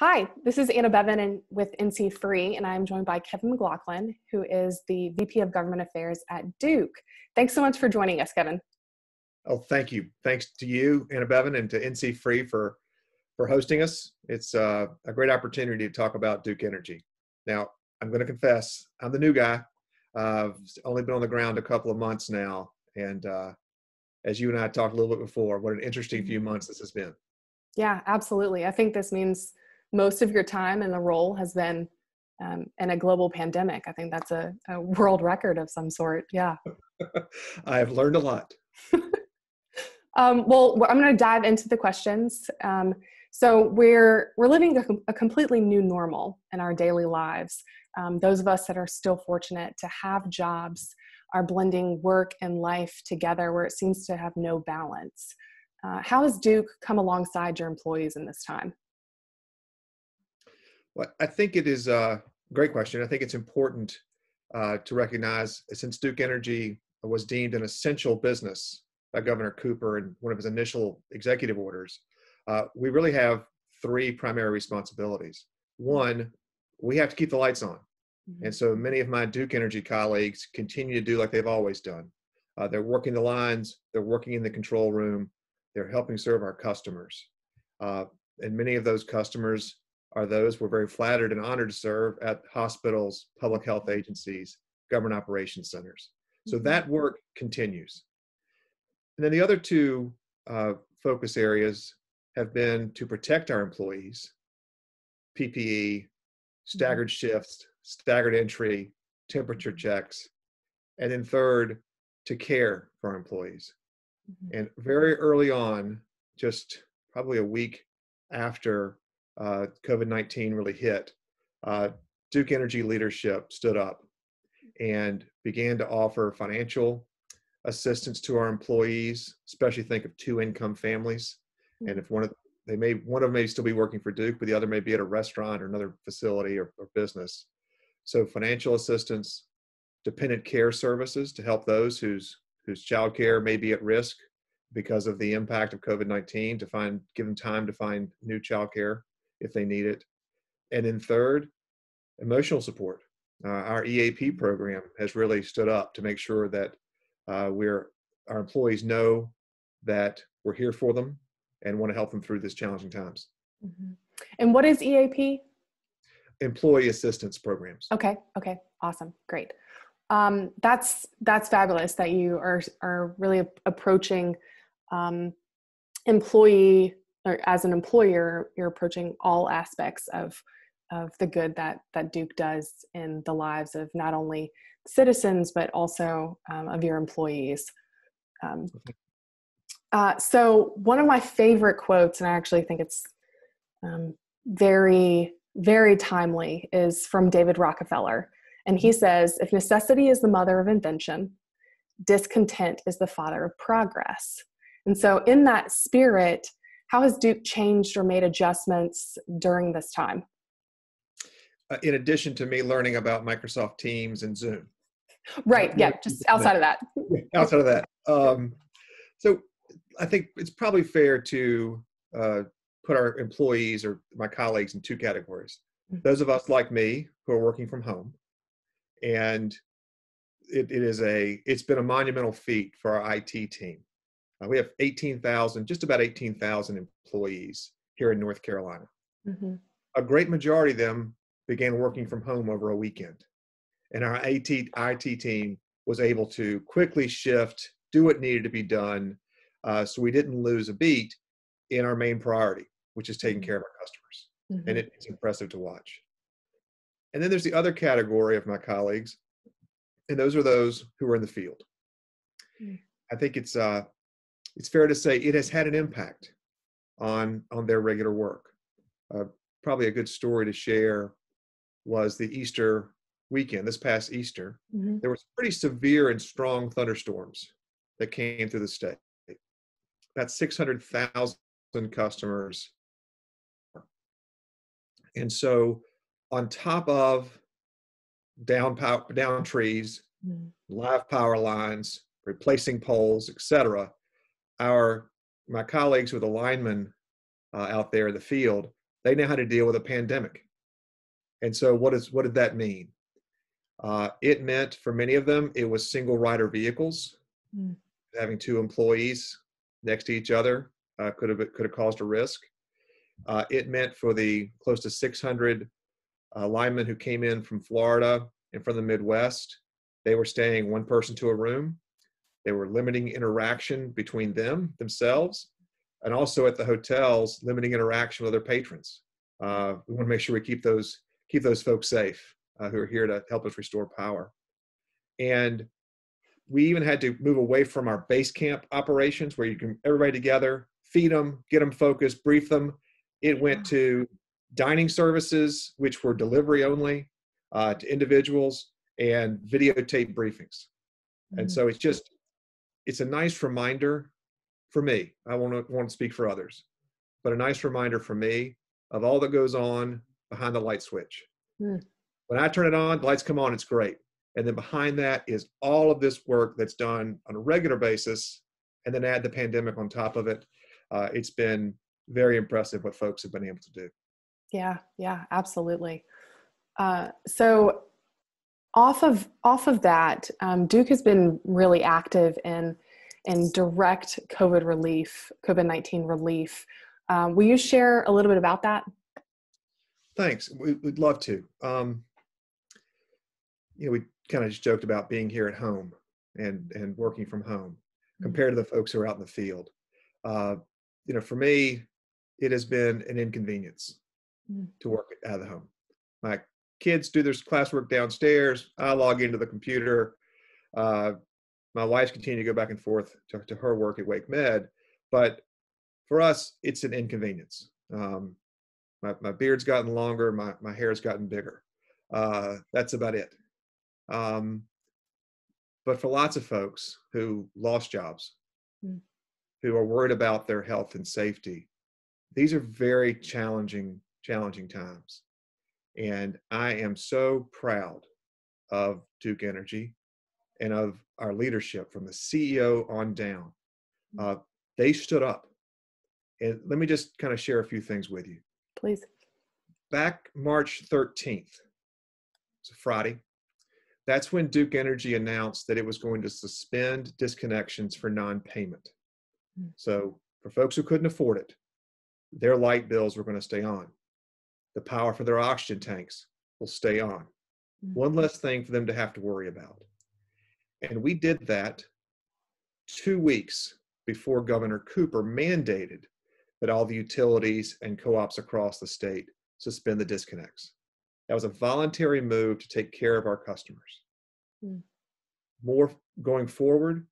Hi, this is Anna Bevan and with NC Free, and I'm joined by Kevin McLaughlin, who is the VP of Government Affairs at Duke. Thanks so much for joining us, Kevin. Oh, thank you. Thanks to you, Anna Bevan, and to NC Free for for hosting us. It's uh, a great opportunity to talk about Duke Energy. Now, I'm going to confess, I'm the new guy. Uh, I've only been on the ground a couple of months now, and uh, as you and I talked a little bit before, what an interesting few months this has been. Yeah, absolutely. I think this means most of your time in the role has been um, in a global pandemic. I think that's a, a world record of some sort. Yeah. I have learned a lot. um, well, I'm going to dive into the questions. Um, so we're we're living a, a, completely new normal in our daily lives. Um, those of us that are still fortunate to have jobs are blending work and life together where it seems to have no balance. Uh, how has Duke come alongside your employees in this time? Well, I think it is a great question. I think it's important uh, to recognize since Duke Energy was deemed an essential business by Governor Cooper in one of his initial executive orders, uh, we really have three primary responsibilities. One, we have to keep the lights on. Mm-hmm. And so many of my Duke Energy colleagues continue to do like they've always done. Uh, they're working the lines, they're working in the control room, they're helping serve our customers. Uh, and many of those customers are those we're very flattered and honored to serve at hospitals, public health agencies, government operations centers. So mm-hmm. that work continues. And then the other two uh, focus areas have been to protect our employees, PPE, mm-hmm. staggered shifts, staggered entry, temperature checks, and then third, to care for our employees. Mm-hmm. And very early on, just probably a week after uh, COVID 19 really hit, uh, Duke Energy leadership stood up and began to offer financial assistance to our employees, especially think of two income families and if one of they may one of them may still be working for Duke, but the other may be at a restaurant or another facility or, or business. So financial assistance, dependent care services to help those whose whose child care may be at risk because of the impact of COVID-19 to find give them time to find new child care if they need it. And then third, emotional support. Uh, our EAP program has really stood up to make sure that uh, we're our employees know that we're here for them and want to help them through these challenging times. Mm-hmm. And what is EAP? Employee assistance programs. Okay. Okay. Awesome. Great. Um, that's that's fabulous that you are are really approaching um, employee or as an employer you're approaching all aspects of of the good that that Duke does in the lives of not only citizens but also um, of your employees. Um, uh, so one of my favorite quotes, and I actually think it's um, very, very timely, is from David Rockefeller. And he says, if necessity is the mother of invention, discontent is the father of progress. And so, in that spirit, how has Duke changed or made adjustments during this time? Uh, in addition to me learning about Microsoft Teams and Zoom. Right. Yeah. Just outside of that. outside of that. Um, so I think it's probably fair to uh, put our employees or my colleagues in two categories. Mm-hmm. Those of us like me who are working from home, and it, it is a it's been a monumental feat for our IT team. Uh, we have 18,000, just about 18,000 employees here in North Carolina. Mm-hmm. A great majority of them began working from home over a weekend, and our IT IT team was able to quickly shift, do what needed to be done, uh, so we didn't lose a beat in our main priority, which is taking mm-hmm. care of our customers. Mm-hmm. And it, it's impressive to watch. And then there's the other category of my colleagues, and those are those who are in the field. Mm-hmm. I think it's uh, it's fair to say it has had an impact on on their regular work. Uh, probably a good story to share was the Easter weekend, this past Easter. Mm-hmm. There was pretty severe and strong thunderstorms that came through the state that's 600,000 customers. And so on top of down power, down trees, mm. live power lines, replacing poles, etc., our my colleagues with the linemen uh, out there in the field they know how to deal with a pandemic. And so, what is what did that mean? Uh, it meant for many of them it was single rider vehicles. Mm. Having two employees next to each other uh, could have could have caused a risk. Uh, it meant for the close to 600 uh, linemen who came in from Florida and from the Midwest, they were staying one person to a room. They were limiting interaction between them themselves, and also at the hotels, limiting interaction with other patrons. Uh, we want to make sure we keep those keep those folks safe uh, who are here to help us restore power. And we even had to move away from our base camp operations where you can everybody together, feed them, get them focused, brief them. It went to dining services, which were delivery only uh, to individuals, and videotape briefings. Mm-hmm. And so it's just, it's a nice reminder for me. I won't want to speak for others, but a nice reminder for me of all that goes on behind the light switch. Mm. When I turn it on, the lights come on, it's great. And then behind that is all of this work that's done on a regular basis, and then add the pandemic on top of it. Uh, it's been very impressive what folks have been able to do. Yeah, yeah, absolutely. Uh, so off of off of that, um, Duke has been really active in in direct COVID relief, COVID nineteen relief. Um, will you share a little bit about that? Thanks. We, would love to. Um, you know, we kind of just joked about being here at home and and working from home mm-hmm. compared to the folks who are out in the field. Uh, you know, for me, it has been an inconvenience mm. to work out of the home. My kids do their classwork downstairs. I log into the computer. Uh, my wife's continuing to go back and forth to, to, her work at Wake Med, but for us, it's an inconvenience. Um, my, my beard's gotten longer, my, my hair's gotten bigger. Uh, that's about it. Um, but for lots of folks who lost jobs, mm. who are worried about their health and safety, these are very challenging, challenging times. And I am so proud of Duke Energy and of our leadership from the CEO on down. Mm. Uh, they stood up. And let me just kind of share a few things with you. Please. Back March 13th, it's a Friday, that's when Duke Energy announced that it was going to suspend disconnections for non payment. Mm. So, for folks who couldn't afford it, their light bills were going to stay on. The power for their oxygen tanks will stay on. One less thing for them to have to worry about. And we did that two weeks before Governor Cooper mandated that all the utilities and co ops across the state suspend the disconnects. That was a voluntary move to take care of our customers. Mm. More going forward,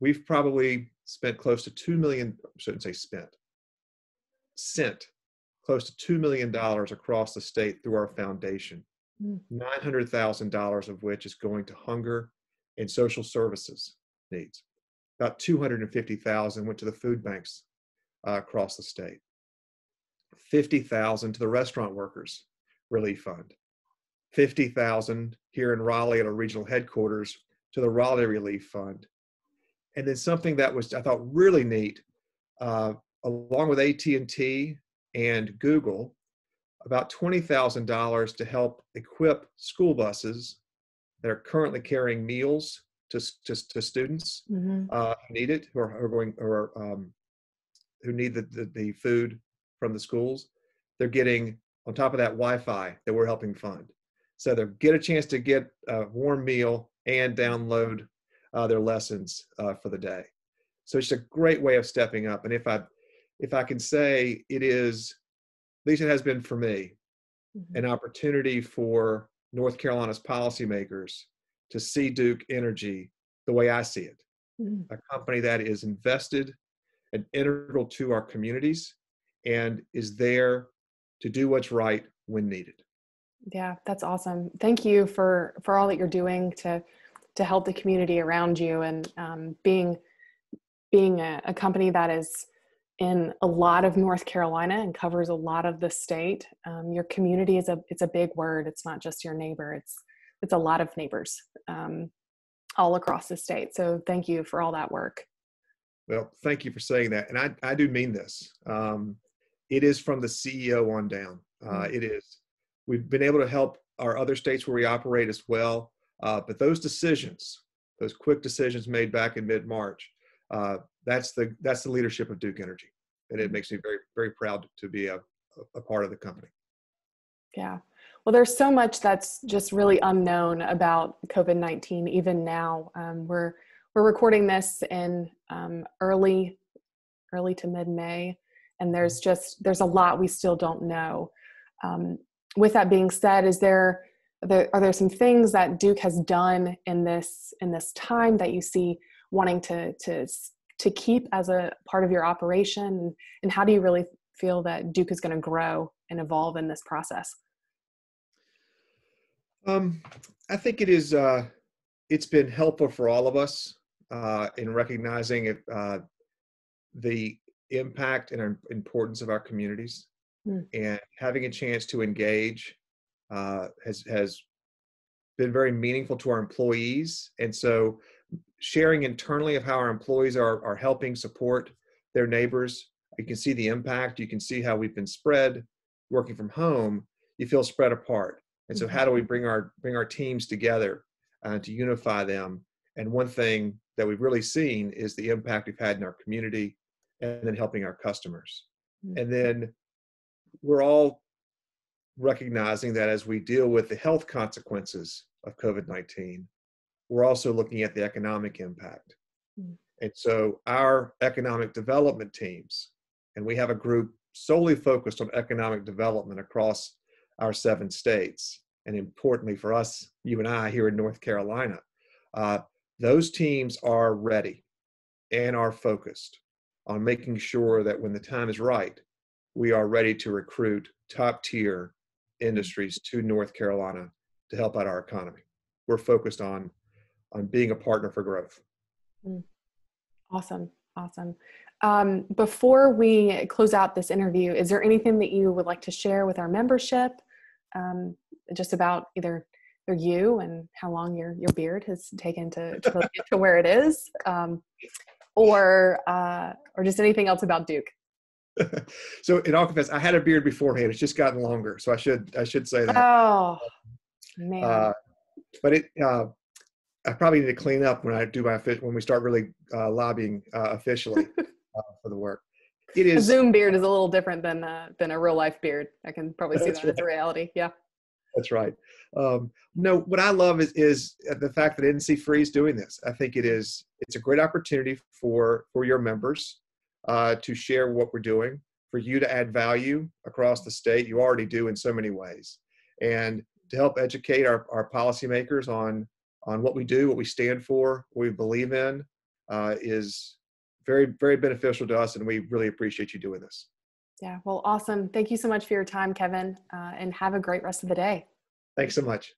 we've probably spent close to 2 million, I shouldn't say spent, sent close to $2 million across the state through our foundation, mm. $900,000 of which is going to hunger and social services needs. About 250,000 went to the food banks uh, across the state. 50,000 to the restaurant workers relief fund. 50,000 here in Raleigh at our regional headquarters to the Raleigh Relief Fund. And then something that was I thought really neat, uh, along with AT&T and Google, about $20,000 to help equip school buses that are currently carrying meals to, to, to students mm-hmm. uh, who need it, who are, who are going, or um, who need the, the, the food from the schools. They're getting on top of that Wi-Fi that we're helping fund. So they get a chance to get a warm meal and download uh, their lessons uh, for the day. So it's a great way of stepping up. And if I if I can say it is, at least it has been for me, mm-hmm. an opportunity for North Carolina's policymakers to see Duke Energy the way I see it. Mm-hmm. A company that is invested and integral to our communities and is there to do what's right when needed. Yeah, that's awesome. Thank you for for all that you're doing to to help the community around you and um, being being a, a, company that is in a lot of North Carolina and covers a lot of the state. Um, your community is a it's a big word. It's not just your neighbor. It's it's a lot of neighbors um, all across the state. So thank you for all that work. Well, thank you for saying that, and I I do mean this. Um, it is from the CEO on down. Uh, mm-hmm. It is. We've been able to help our other states where we operate as well. Uh, but those decisions, those quick decisions made back in mid March, uh, that's the that's the leadership of Duke Energy, and it mm-hmm. makes me very very proud to be a, a part of the company. Yeah. Well, there's so much that's just really unknown about COVID 19, even now. Um, we're, we're recording this in um, early, early to mid May, and there's mm-hmm. just, there's a lot we still don't know. Um, with that being said, is there, are there, are there some things that Duke has done in this, in this time that you see wanting to, to, to keep as a part of your operation? And how do you really feel that Duke is going to grow and evolve in this process? Um, I think it is. Uh, it's been helpful for all of us uh, in recognizing it, uh, the impact and importance of our communities, mm. and having a chance to engage uh, has has been very meaningful to our employees. And so, sharing internally of how our employees are are helping support their neighbors. You can see the impact. You can see how we've been spread working from home. You feel spread apart and so, how do we bring our bring our teams together uh, to unify them? And one thing that we've really seen is the impact we've had in our community, and then helping our customers. Mm-hmm. And then we're all recognizing that as we deal with the health consequences of COVID 19, we're also looking at the economic impact. Mm-hmm. And so, our economic development teams, and we have a group solely focused on economic development across our seven states, and importantly for us, you and I here in North Carolina, uh, those teams are ready and are focused on making sure that when the time is right, we are ready to recruit top tier industries to North Carolina to help out our economy. We're focused on on being a partner for growth. Mm. Awesome, awesome. Um, before we close out this interview, is there anything that you would like to share with our membership um, just about either you and how long your your beard has taken to to get to where it is, um, or uh, or just anything else about Duke. so in all confess, I had a beard beforehand. It's just gotten longer, so I should I should say that. Oh man! Uh, but it uh, I probably need to clean up when I do my when we start really uh, lobbying uh, officially uh, for the work it is a Zoom beard is a little different than uh, than a real life beard. I can probably see that right. as a reality. Yeah. That's right. Um, no, what I love is is the fact that NC Free is doing this. I think it is it's a great opportunity for for your members uh, to share what we're doing, for you to add value across the state. You already do in so many ways, and to help educate our our policymakers on on what we do, what we stand for, what we believe in, uh, is very, very beneficial to us, and we really appreciate you doing this. Yeah, well, awesome. Thank you so much for your time, Kevin, uh, and have a great rest of the day. Thanks so much.